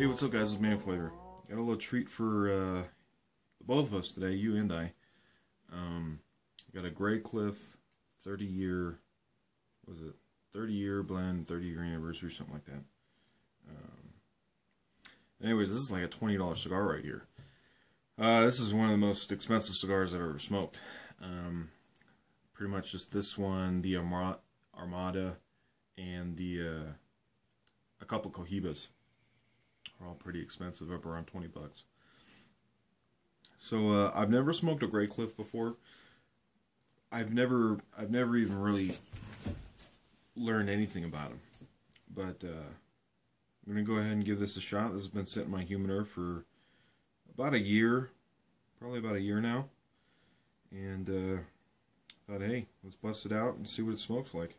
Hey, what's up, guys? It's Man Flavor. Got a little treat for uh, both of us today, you and I. Um, got a Graycliff 30 year, was it 30 year blend, 30 year anniversary, something like that. Um, anyways, this is like a $20 cigar right here. Uh, this is one of the most expensive cigars I've ever smoked. Um, pretty much just this one, the Armada, and the uh, a couple Cohibas are all pretty expensive, up around 20 bucks. So uh, I've never smoked a Graycliff before. I've never, I've never even really learned anything about them. But uh, I'm gonna go ahead and give this a shot. This has been sitting in my humidor for about a year, probably about a year now. And uh, thought, hey, let's bust it out and see what it smokes like.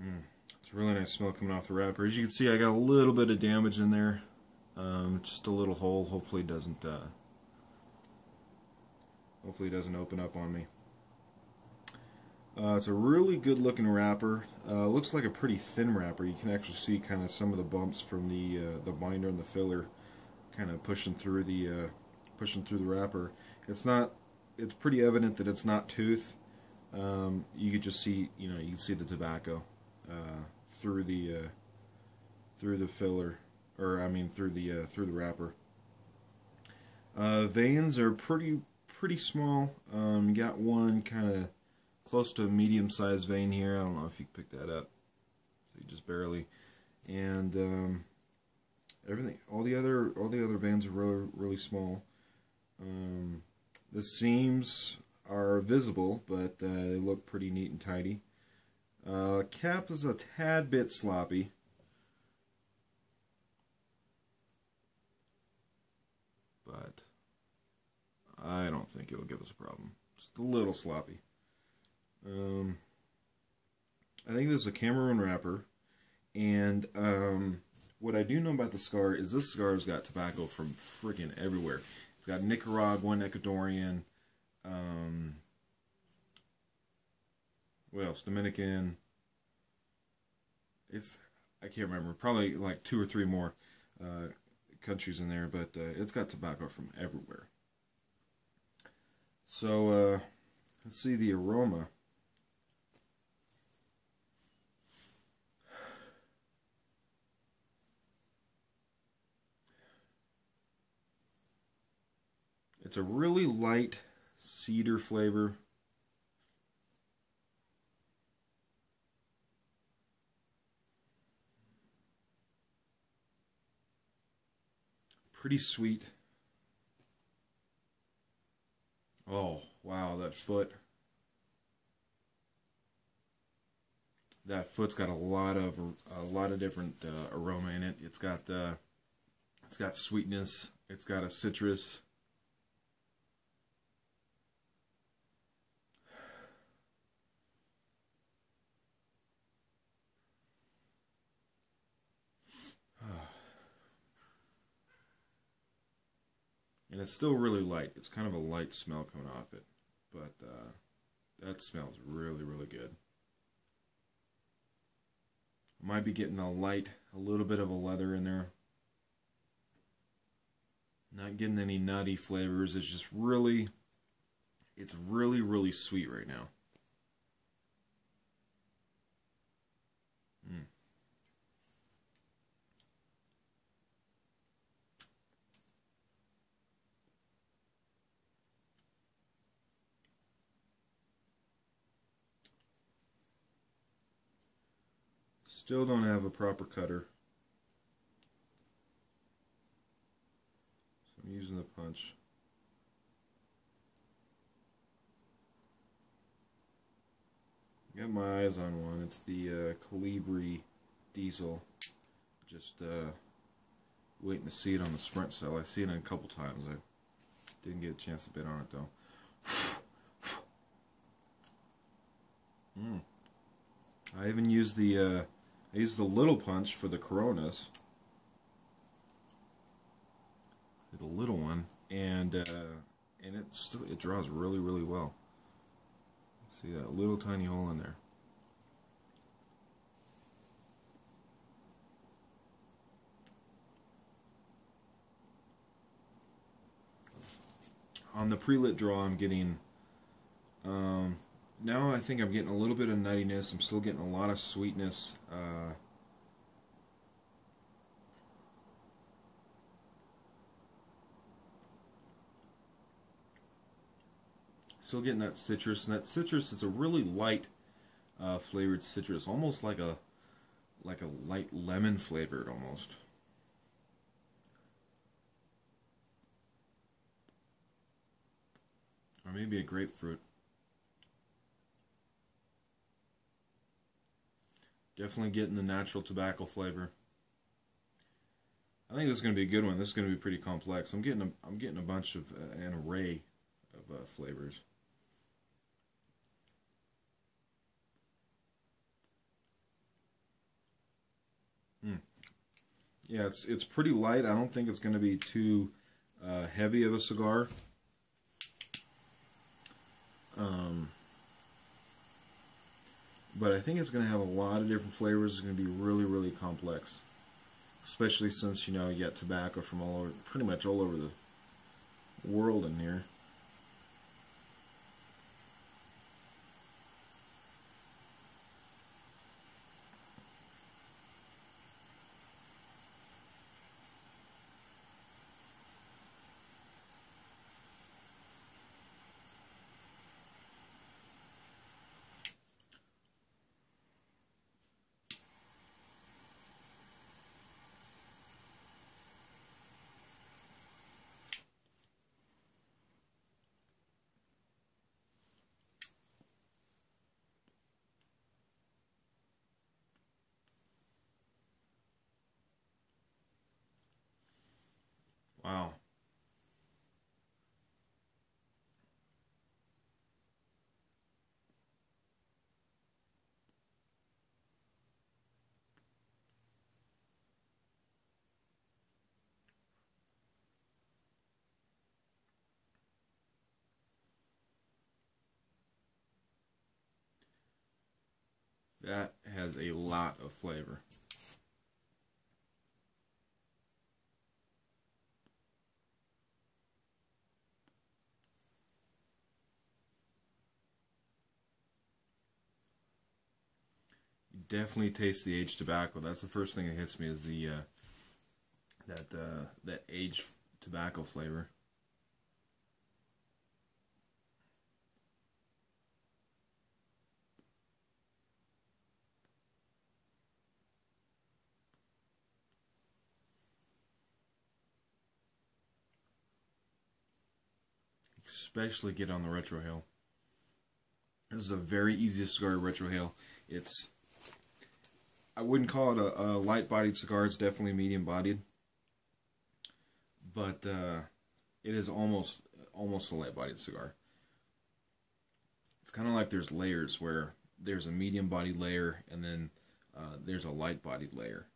Mm. Really nice smell coming off the wrapper. As you can see, I got a little bit of damage in there. Um, just a little hole. Hopefully it doesn't, uh, hopefully doesn't open up on me. Uh, it's a really good looking wrapper. Uh, looks like a pretty thin wrapper. You can actually see kind of some of the bumps from the uh, the binder and the filler, kind of pushing through the uh, pushing through the wrapper. It's not. It's pretty evident that it's not tooth. Um, you could just see, you know, you can see the tobacco. Through the uh, through the filler, or I mean through the uh, through the wrapper. Uh, veins are pretty pretty small. Um, got one kind of close to a medium sized vein here. I don't know if you pick that up. just barely, and um, everything. All the other all the other veins are really really small. Um, the seams are visible, but uh, they look pretty neat and tidy. Uh, cap is a tad bit sloppy. But I don't think it'll give us a problem. Just a little sloppy. Um, I think this is a Cameroon wrapper. And um, what I do know about the cigar is this cigar's got tobacco from freaking everywhere. It's got Nicaraguan, Ecuadorian, um, what else? Dominican. It's I can't remember. Probably like two or three more uh, countries in there, but uh, it's got tobacco from everywhere. So uh, let's see the aroma. It's a really light cedar flavor. Pretty sweet. Oh, wow, that foot. That foot's got a lot of a lot of different uh, aroma in it. It's got uh, it's got sweetness. It's got a citrus. And it's still really light. It's kind of a light smell coming off it, but uh, that smells really, really good. I might be getting a light, a little bit of a leather in there. Not getting any nutty flavors. It's just really, it's really, really sweet right now. Mm. Still don't have a proper cutter. So I'm using the punch. Got my eyes on one. It's the uh, Colibri Diesel. Just uh, waiting to see it on the sprint cell. I've seen it a couple times. I didn't get a chance to bid on it though. mm. I even used the uh, I the little punch for the Coronas. The little one. And uh, and it still it draws really, really well. See that little tiny hole in there. On the pre-lit draw, I'm getting um, now I think I'm getting a little bit of nuttiness. I'm still getting a lot of sweetness. Uh, still getting that citrus, and that citrus is a really light uh, flavored citrus, almost like a like a light lemon flavored almost. Or maybe a grapefruit. Definitely getting the natural tobacco flavor. I think this is going to be a good one. This is going to be pretty complex. I'm getting a, I'm getting a bunch of uh, an array of uh, flavors. Mm. Yeah, it's it's pretty light. I don't think it's going to be too uh, heavy of a cigar. But I think it's going to have a lot of different flavors. It's going to be really, really complex, especially since you know you got tobacco from all over, pretty much all over the world in here. Wow. That has a lot of flavor. Definitely taste the aged tobacco. That's the first thing that hits me is the uh, that uh, that aged tobacco flavor. Especially get on the retrohale. This is a very easy cigar retrohale. It's I wouldn't call it a, a light-bodied cigar. It's definitely medium-bodied, but uh, it is almost almost a light-bodied cigar. It's kind of like there's layers where there's a medium-bodied layer and then uh, there's a light-bodied layer,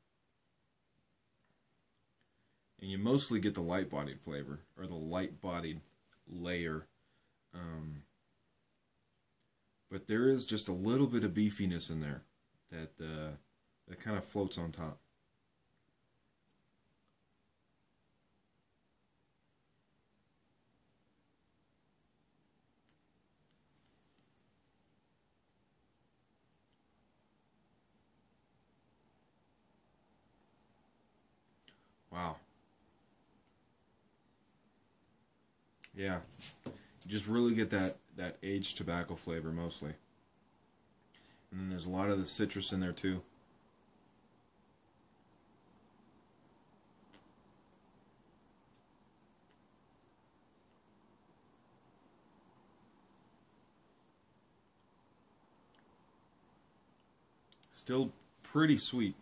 and you mostly get the light-bodied flavor or the light-bodied layer. Um, but there is just a little bit of beefiness in there that uh, that kind of floats on top. Wow. Yeah. You just really get that, that aged tobacco flavor mostly. And then there's a lot of the citrus in there too. Still pretty sweet.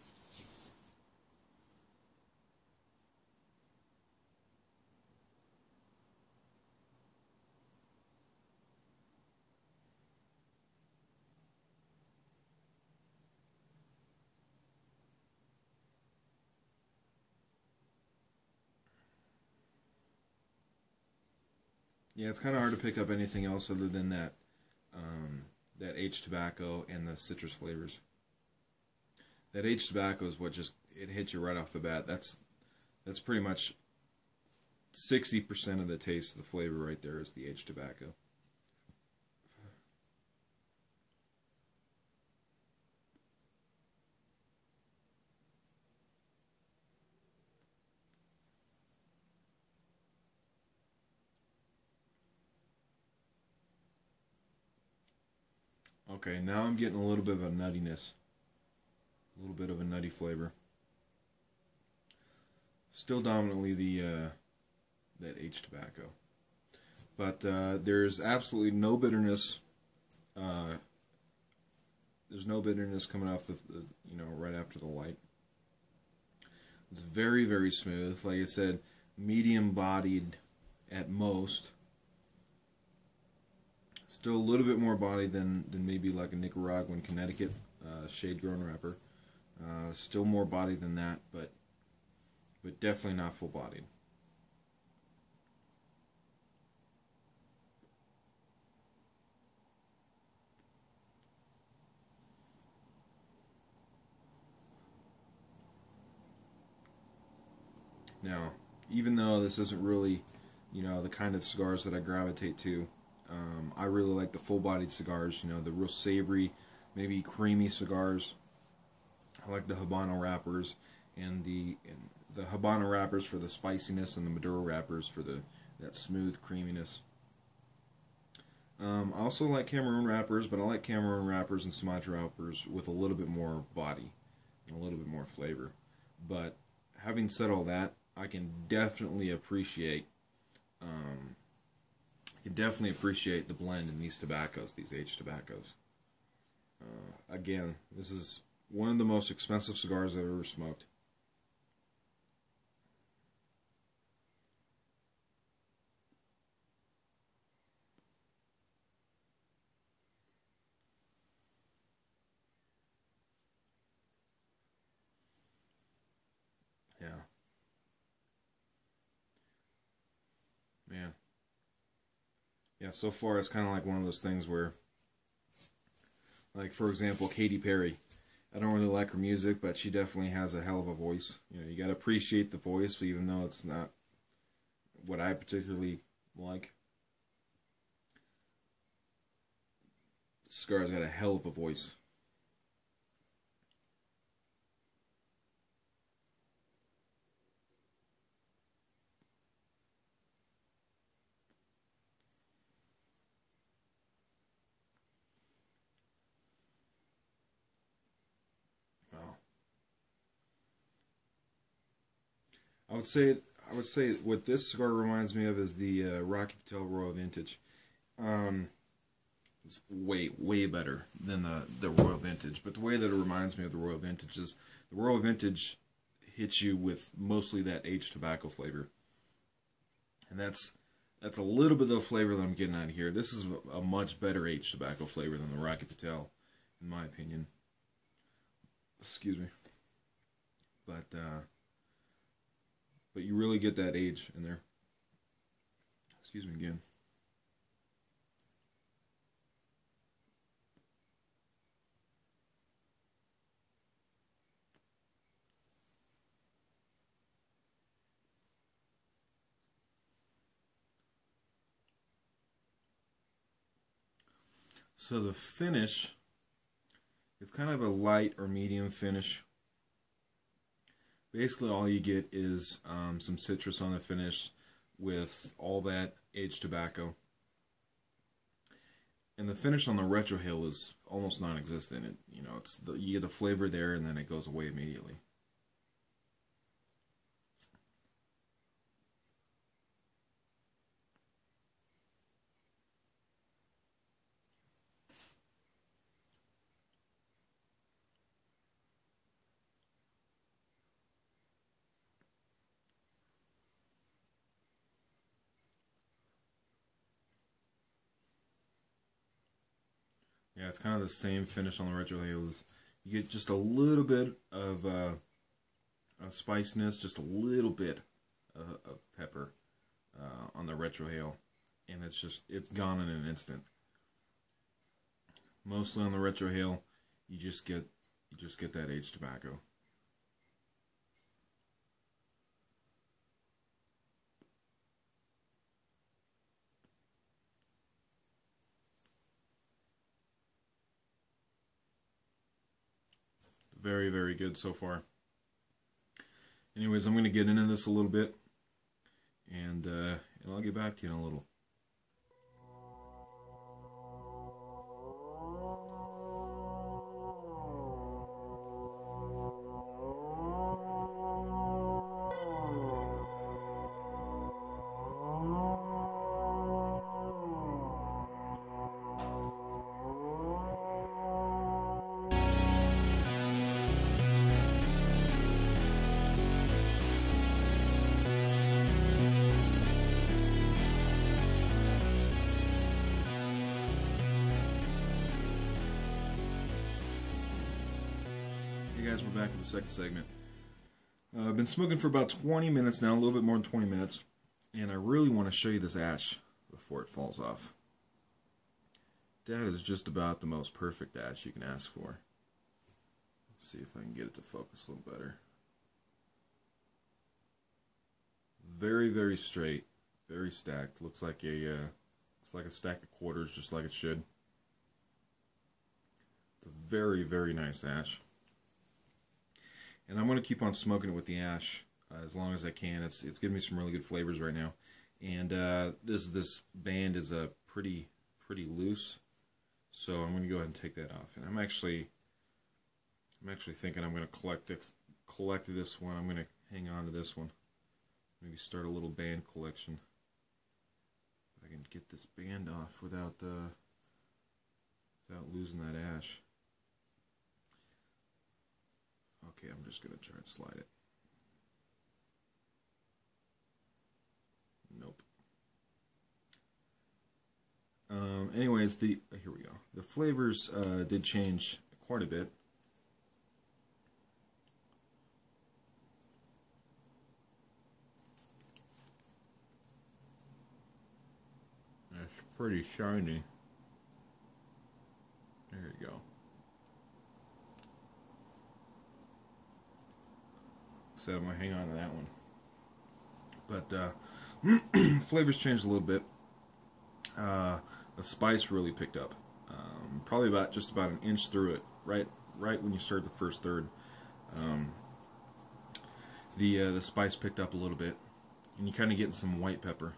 Yeah, it's kind of hard to pick up anything else other than that um, that aged tobacco and the citrus flavors that aged tobacco is what just it hits you right off the bat. That's that's pretty much 60% of the taste of the flavor right there is the aged tobacco. Okay, now I'm getting a little bit of a nuttiness. A little bit of a nutty flavor. Still dominantly the uh, that aged tobacco. But uh, there's absolutely no bitterness. Uh, there's no bitterness coming off the, the, you know, right after the light. It's very, very smooth. Like I said, medium bodied at most. Still a little bit more body than, than maybe like a Nicaraguan Connecticut uh, shade grown wrapper. Uh, still more body than that, but but definitely not full bodied. Now, even though this isn't really, you know, the kind of cigars that I gravitate to, um, I really like the full-bodied cigars. You know, the real savory, maybe creamy cigars. I like the Habano wrappers and the and the Habano wrappers for the spiciness and the Maduro wrappers for the that smooth creaminess. Um, I also like Cameroon wrappers, but I like Cameroon wrappers and Sumatra wrappers with a little bit more body and a little bit more flavor. But having said all that, I can definitely appreciate um, I can definitely appreciate the blend in these tobaccos, these aged tobaccos. Uh, again, this is one of the most expensive cigars I've ever smoked. yeah, Yeah. Yeah, so far it's kind of like one of those things where, like for example, Katy Perry. I don't really like her music, but she definitely has a hell of a voice. You know, you got to appreciate the voice, even though it's not what I particularly like, Scar's got a hell of a voice. I would say I would say what this cigar reminds me of is the uh, Rocky Patel Royal Vintage. Um, it's way way better than the the Royal Vintage, but the way that it reminds me of the Royal Vintage is the Royal Vintage hits you with mostly that aged tobacco flavor, and that's that's a little bit of the flavor that I'm getting out of here. This is a much better aged tobacco flavor than the Rocky Patel, in my opinion. Excuse me, but. Uh, but you really get that age in there. Excuse me again. So the finish, it's kind of a light or medium finish basically all you get is um, some citrus on the finish with all that aged tobacco. And the finish on the retrohale is almost non-existent. It, you know, it's the, you get the flavor there, and then it goes away immediately. It's kind of the same finish on the retrohales. You get just a little bit of, uh, spiciness, just a little bit of, of pepper uh, on the retrohale, and it's just it's gone in an instant. Mostly on the retrohale, you just get you just get that aged tobacco. – Very, very good so far. Anyways, I'm going to get into this a little bit, and, uh, and I'll get back to you in a little. Second segment. Uh, I've been smoking for about 20 minutes now, a little bit more than 20 minutes, and I really want to show you this ash before it falls off. That is just about the most perfect ash you can ask for. Let's see if I can get it to focus a little better. Very, very straight, very stacked. Looks like a uh, looks like a stack of quarters, just like it should. It's a very, very nice ash and I'm going to keep on smoking it with the ash uh, as long as I can. It's it's giving me some really good flavors right now, and uh, this this band is a uh, pretty pretty loose, so I'm going to go ahead and take that off. And I'm actually I'm actually thinking I'm going to collect this collect this one. I'm going to hang on to this one. Maybe start a little band collection. I can get this band off without uh, without losing that ash. Okay, I'm just going to try and slide it. Nope. Um, anyways, the uh, here we go. The flavors uh, did change quite a bit. It's pretty shiny. There you go. I'm gonna hang on to that one. But uh, flavors changed a little bit. Uh, the spice really picked up. Um, probably about just about an inch through it, right, right when you start the first third. Um, the uh, the spice picked up a little bit, and you're kind of getting some white pepper.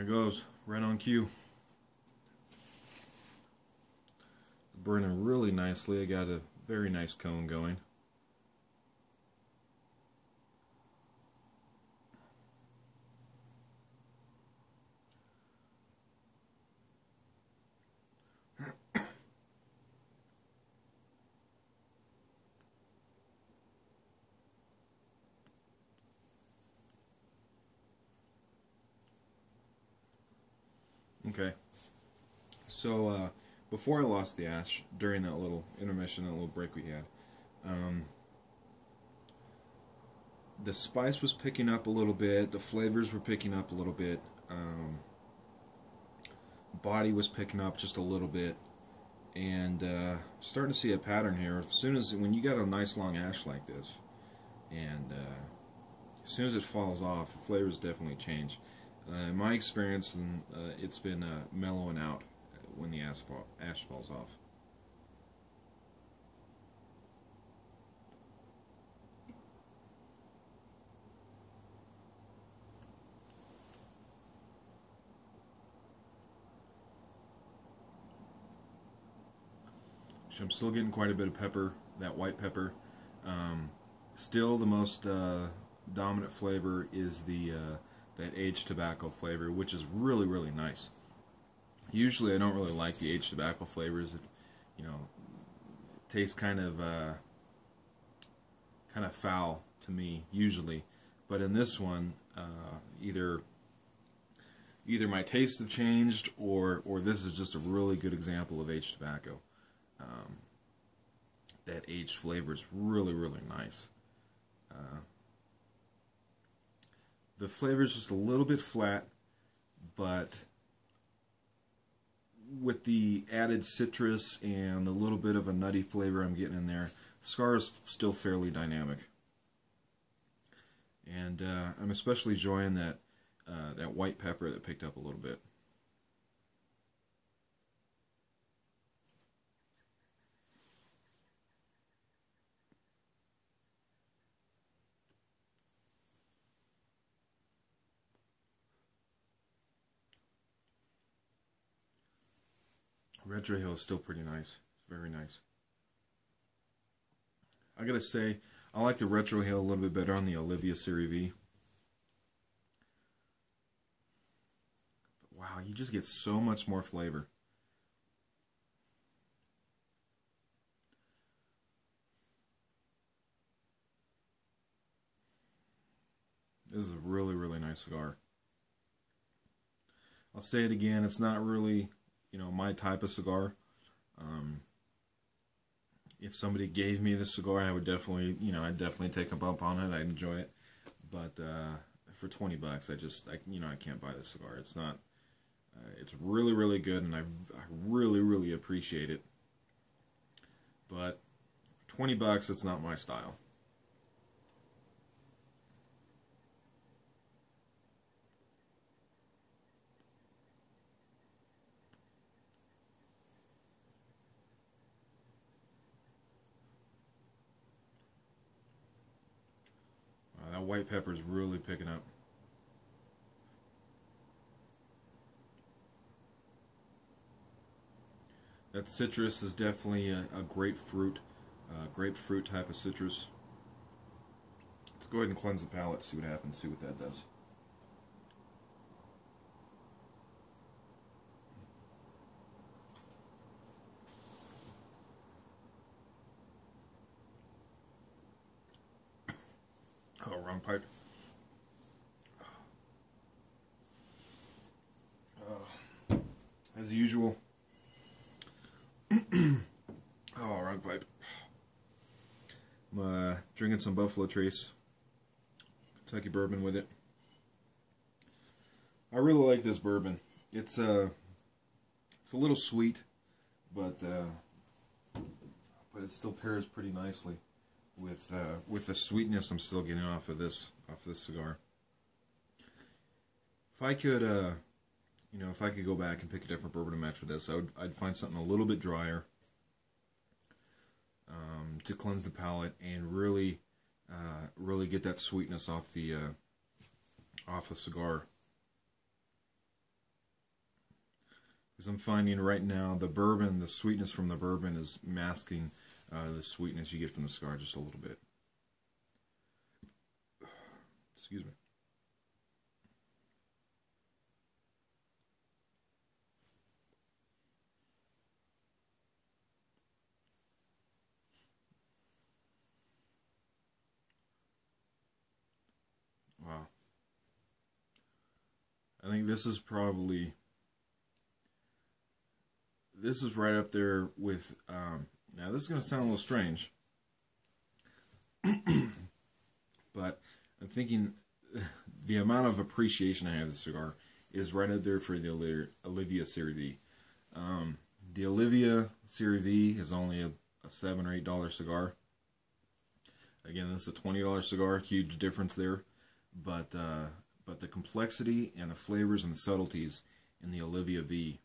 There it goes, right on cue. Burning really nicely. I got a very nice cone going. Okay. So uh, before I lost the ash, during that little intermission, that little break we had, um, the spice was picking up a little bit. The flavors were picking up a little bit. Um, body was picking up just a little bit, and uh, starting to see a pattern here. As soon as when you got a nice long ash like this, and uh, as soon as it falls off, the flavors definitely change. Uh, in my experience, and uh, it's been uh, mellowing out when the asphalt, ash falls off. I'm still getting quite a bit of pepper, that white pepper. Um, still, the most uh, dominant flavor is the uh, that aged tobacco flavor, which is really, really nice. Usually I don't really like the aged tobacco flavors. It, you know, tastes kind of uh, kind of foul to me usually. But in this one, uh, either either my tastes have changed or or this is just a really good example of aged tobacco. Um, that aged flavor is really really nice. Uh, the flavor is just a little bit flat, but with the added citrus and a little bit of a nutty flavor I'm getting in there, Scar is still fairly dynamic. and uh, I'm especially enjoying that uh, that white pepper that picked up a little bit. Retrohale is still pretty nice. It's very nice. I gotta say, I like the Retrohale a little bit better on the Oliva Serie V. But wow, you just get so much more flavor. This is a really, really nice cigar. I'll say it again, it's not really you know my type of cigar. Um, if somebody gave me this cigar, I would definitely you know I'd definitely take a bump on it. I'd enjoy it, but uh, for twenty bucks, I just I, you know I can't buy this cigar. It's not. Uh, it's really really good, and I I really really appreciate it. But twenty bucks, it's not my style. That white pepper is really picking up. That citrus is definitely a, a grapefruit, uh, grapefruit type of citrus. Let's go ahead and cleanse the palate, see what happens, see what that does. Wrong pipe. Uh, as usual. oh, wrong pipe. I'm uh, drinking some Buffalo Trace Kentucky bourbon with it. I really like this bourbon. It's uh, it's a little sweet, but uh, but it still pairs pretty nicely with uh, with the sweetness I'm still getting off of this off this cigar. If I could, uh, you know, if I could go back and pick a different bourbon to match with this, I would I'd find something a little bit drier um, to cleanse the palate and really uh, really get that sweetness off the uh, off the cigar. Because I'm finding right now the bourbon, the sweetness from the bourbon is masking uh, the sweetness you get from the cigar just a little bit. Excuse me. Wow. I think this is probably this is right up there with um, now, this is going to sound a little strange, but I'm thinking the amount of appreciation I have the cigar is right up there for the Oliva Serie V. Um, the Oliva Serie V is only a, a seven or eight dollar cigar. Again, this is a twenty dollar cigar, huge difference there, but uh, but the complexity and the flavors and the subtleties in the Oliva V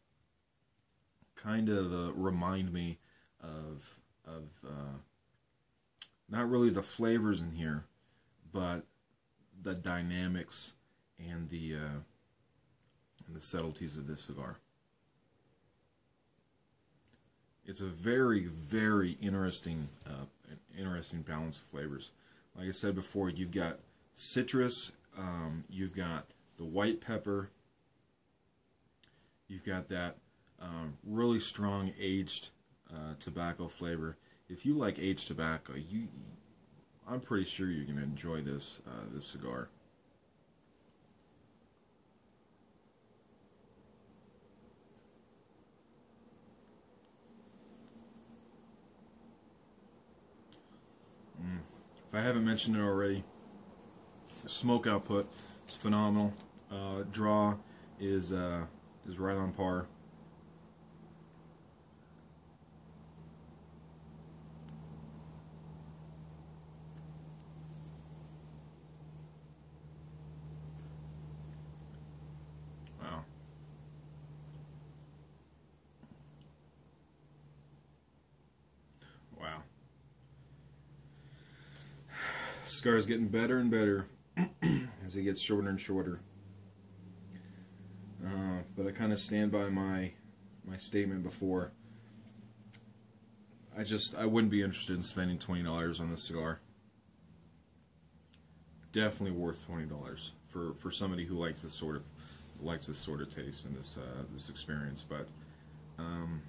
kind of uh, remind me of of uh, not really the flavors in here, but the dynamics and the uh, and the subtleties of this cigar. It's a very very interesting uh, interesting balance of flavors. Like I said before, you've got citrus, um, you've got the white pepper, you've got that um, really strong aged uh, tobacco flavor. If you like aged tobacco, you, I'm pretty sure you're going to enjoy this uh, this cigar. Mm. If I haven't mentioned it already, the smoke output is phenomenal. Uh, draw is uh, is right on par. Cigar is getting better and better as it gets shorter and shorter. Uh, but I kind of stand by my my statement before. I just I wouldn't be interested in spending twenty dollars on this cigar. Definitely worth twenty dollars for for somebody who likes this sort of likes this sort of taste and this uh, this experience. But um,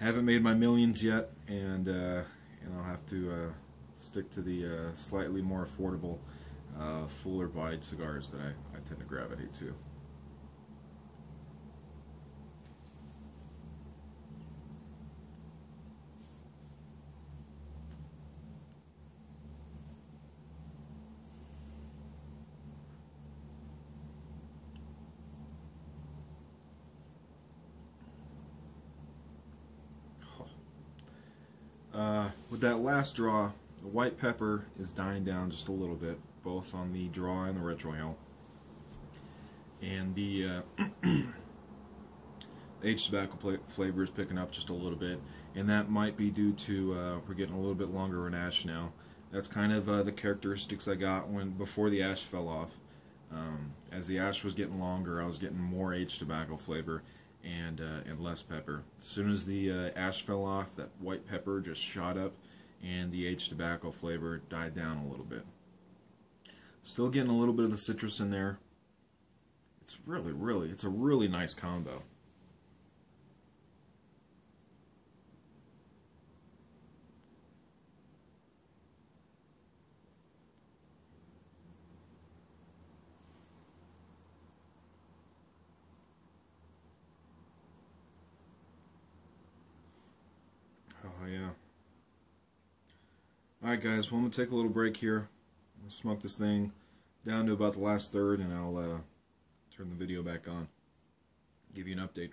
haven't made my millions yet, and uh, and I'll have to uh, stick to the uh, slightly more affordable, uh, fuller bodied cigars that I, I tend to gravitate to. Uh, with that last draw, the white pepper is dying down just a little bit, both on the draw and the retrohale. And the uh, aged tobacco flavor is picking up just a little bit, and that might be due to uh, we're getting a little bit longer in ash now. That's kind of uh, the characteristics I got when before the ash fell off. Um, as the ash was getting longer, I was getting more aged tobacco flavor, and uh, and less pepper. As soon as the uh, ash fell off, that white pepper just shot up, and the aged tobacco flavor died down a little bit. Still getting a little bit of the citrus in there. It's really, really, it's a really nice combo. Oh, yeah. Alright, guys, well, I'm going to take a little break here. I'll smoke this thing down to about the last third, and I'll uh, turn the video back on. Give you an update.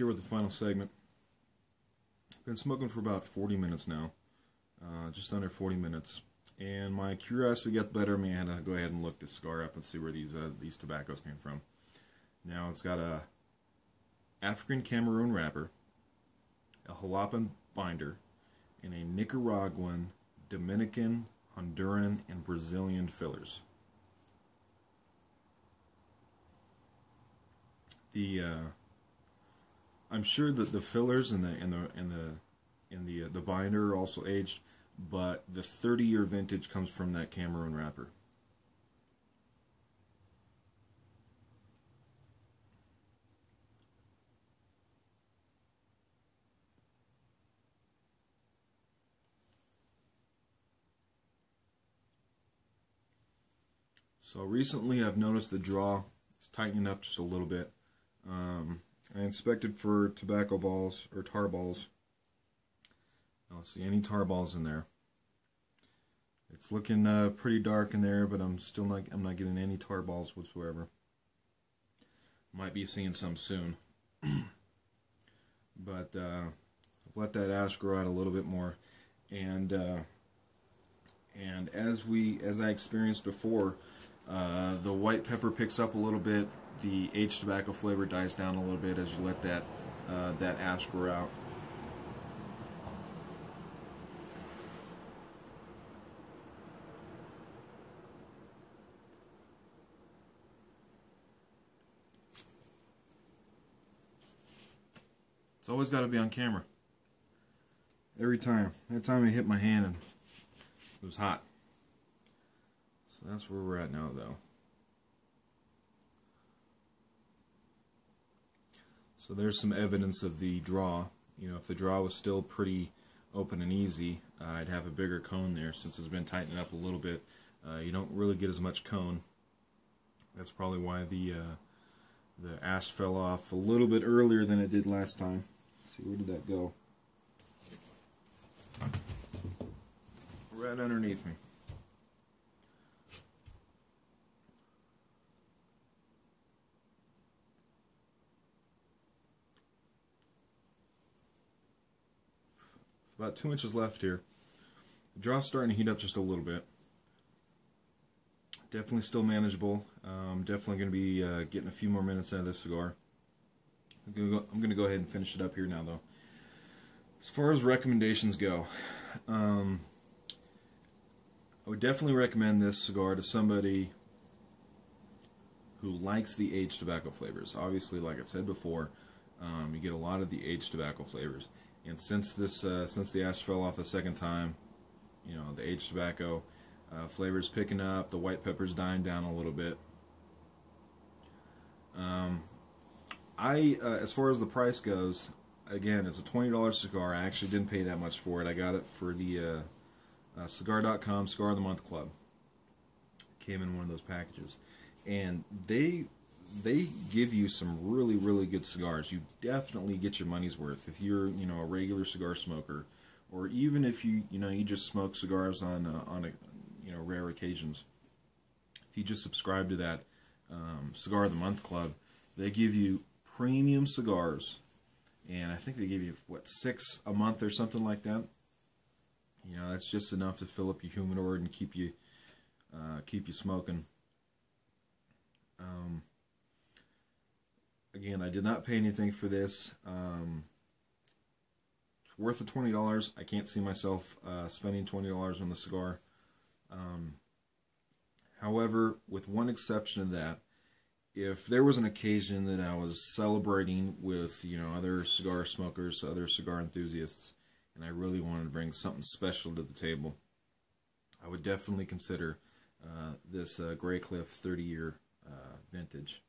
Here with the final segment. Been smoking for about 40 minutes now. Uh, just under 40 minutes. And my curiosity got better me. I had to go ahead and look this cigar up and see where these uh, these tobaccos came from. Now it's got a African Cameroon wrapper, a Jalapan binder, and a Nicaraguan, Dominican, Honduran, and Brazilian fillers. The uh, I'm sure that the fillers and the and the and the and the uh, the binder are also aged, but the 30 year vintage comes from that Cameroon wrapper. So recently I've noticed the draw is tightening up just a little bit. Um, I inspected for tobacco balls or tar balls. I don't see any tar balls in there. It's looking uh, pretty dark in there, but I'm still not I'm not getting any tar balls whatsoever. Might be seeing some soon. but uh, I've let that ash grow out a little bit more, and uh, and as we as I experienced before, uh, the white pepper picks up a little bit. The aged tobacco flavor dies down a little bit as you let that uh, that ash grow out. It's always got to be on camera. Every time. That time it hit my hand and it was hot. So that's where we're at now, though. So there's some evidence of the draw. You know, if the draw was still pretty open and easy, uh, I'd have a bigger cone there. Since it's been tightened up a little bit, uh, you don't really get as much cone. That's probably why the uh, the ash fell off a little bit earlier than it did last time. Let's see, where did that go? Right underneath me. About two inches left here. The draw's starting to heat up just a little bit. Definitely still manageable. Um, definitely going to be uh, getting a few more minutes out of this cigar. I'm going, to go ahead and finish it up here now, though. As far as recommendations go, um, I would definitely recommend this cigar to somebody who likes the aged tobacco flavors. Obviously, like I've said before, um, you get a lot of the aged tobacco flavors. And since this, uh, since the ash fell off a second time, you know, the aged tobacco uh, flavors picking up, the white peppers dying down a little bit. Um, I, uh, as far as the price goes, again, it's a twenty dollars cigar. I actually didn't pay that much for it. I got it for the uh, uh, Cigar.com Cigar of the Month Club. Came in one of those packages, and they they give you some really really good cigars. You definitely get your money's worth if you're you know a regular cigar smoker, or even if you you know you just smoke cigars on uh, on a you know rare occasions. If you just subscribe to that um, Cigar of the Month Club, they give you premium cigars, and I think they give you what six a month or something like that. You know that's just enough to fill up your humidor and keep you uh, keep you smoking. Um, again, I did not pay anything for this. Um, it's worth the twenty dollars. I can't see myself uh, spending twenty dollars on the cigar. Um, however, with one exception of that, if there was an occasion that I was celebrating with you know other cigar smokers, other cigar enthusiasts, and I really wanted to bring something special to the table, I would definitely consider uh, this uh, Graycliff 30 year uh, vintage.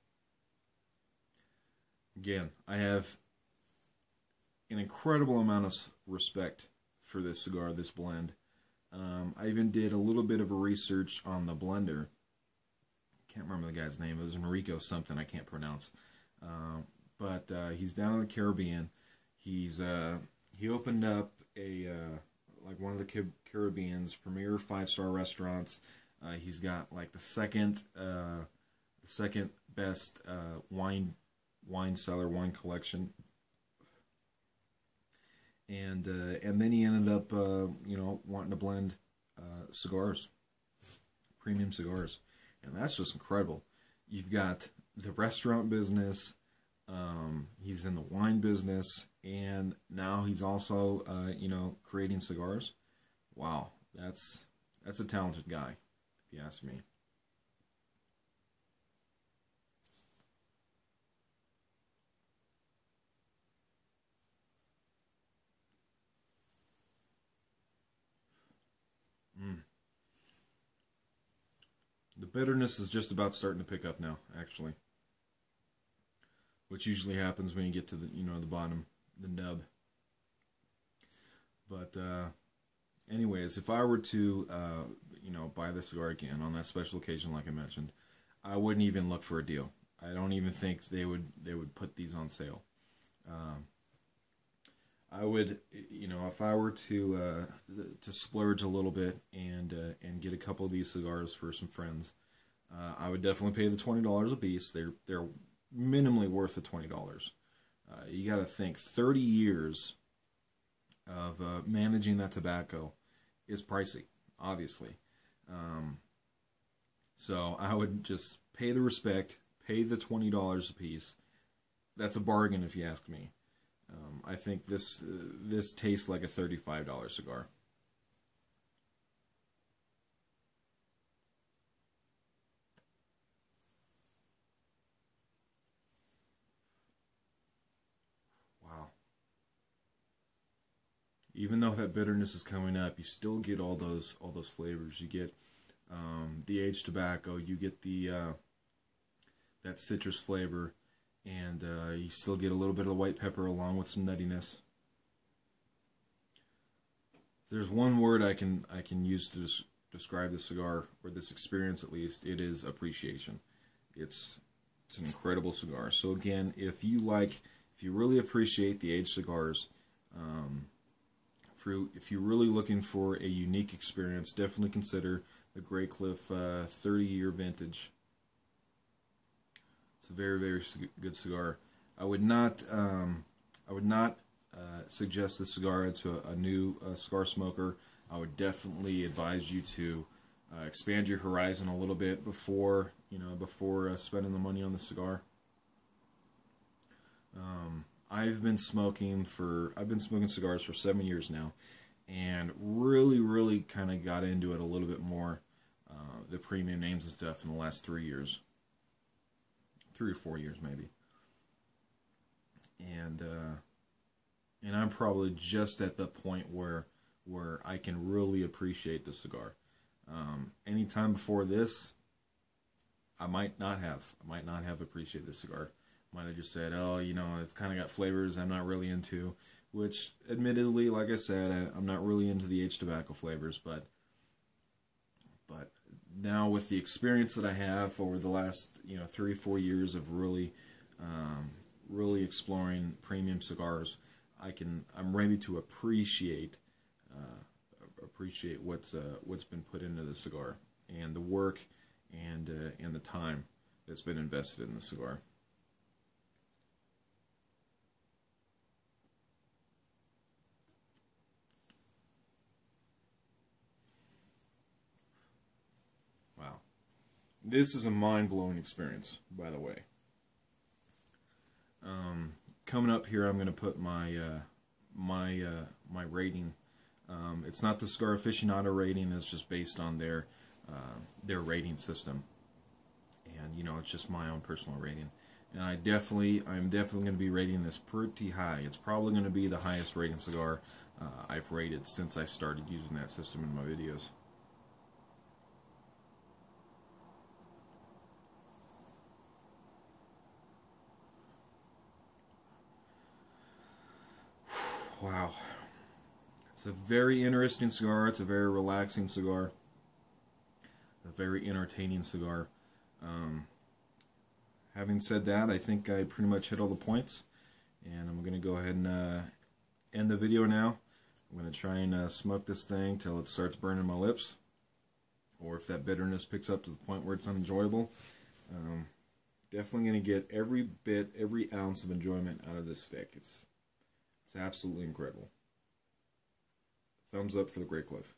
Again, I have an incredible amount of respect for this cigar, this blend. Um, I even did a little bit of a research on the blender. Can't remember the guy's name. It was Enrico something I can't pronounce. Uh, but uh, he's down in the Caribbean. He's uh, he opened up a uh, like one of the Caribbean's premier five star restaurants. Uh, he's got like the second uh, the second best wine wine cellar, wine collection. And uh, and then he ended up, uh, you know, wanting to blend uh, cigars, premium cigars, and that's just incredible. You've got the restaurant business, um, he's in the wine business, and now he's also, uh, you know, creating cigars. Wow, that's that's a talented guy, if you ask me. The bitterness is just about starting to pick up now, actually. Which usually happens when you get to the, you know, the bottom, the nub. But, uh, anyways, if I were to, uh, you know, buy the cigar again on that special occasion, like I mentioned, I wouldn't even look for a deal. I don't even think they would they would put these on sale. Um, I would, you know, if I were to uh, to splurge a little bit and uh, and get a couple of these cigars for some friends, uh, I would definitely pay the twenty dollars a piece. They're they're minimally worth the twenty dollars. Uh, you got to think thirty years of uh, managing that tobacco is pricey, obviously. Um, so I would just pay the respect, pay the twenty dollars a piece. That's a bargain if you ask me. Um, I think this uh, this tastes like a thirty-five dollar cigar. Wow. Even though that bitterness is coming up, you still get all those all those flavors. You get um, the aged tobacco. You get the uh, that citrus flavor and uh, you still get a little bit of the white pepper along with some nuttiness. If there's one word I can I can use to des- describe this cigar or this experience at least, it is appreciation. It's it's an incredible cigar. So again, if you like, if you really appreciate the aged cigars, um, if you're really looking for a unique experience, definitely consider the Graycliff uh, 30 year vintage. Very very good cigar. I would not um, I would not uh, suggest this cigar to a, a new uh, cigar smoker. I would definitely advise you to uh, expand your horizon a little bit before you know before uh, spending the money on the cigar. Um, I've been smoking for I've been smoking cigars for seven years now, and really really kind of got into it a little bit more, uh, the premium names and stuff in the last three years, three or four years maybe, and uh, and I'm probably just at the point where where I can really appreciate the cigar. Um, anytime before this, I might not have. I might not have appreciated the cigar. Might have just said, "Oh, you know, it's kind of got flavors I'm not really into." Which, admittedly, like I said, I, I'm not really into the aged tobacco flavors, but but now with the experience that I have over the last you know three four years of really um, really exploring premium cigars, I can I'm ready to appreciate uh, appreciate what's uh, what's been put into the cigar and the work and uh, and the time that's been invested in the cigar. Wow. This is a mind blowing experience, by the way. Um, coming up here, I'm going to put my uh, my uh, my rating um, it's not the Cigar Aficionado rating; it's just based on their uh, their rating system, and you know it's just my own personal rating. And I definitely, I'm definitely going to be rating this pretty high. It's probably going to be the highest rating cigar uh, I've rated since I started using that system in my videos. Wow. It's a very interesting cigar. It's a very relaxing cigar. A very entertaining cigar. Um, having said that, I think I pretty much hit all the points. And I'm going to go ahead and uh, end the video now. I'm going to try and uh, smoke this thing till it starts burning my lips. Or if that bitterness picks up to the point where it's unenjoyable. Um, definitely going to get every bit, every ounce of enjoyment out of this stick. It's, it's absolutely incredible. Thumbs up for the Graycliff.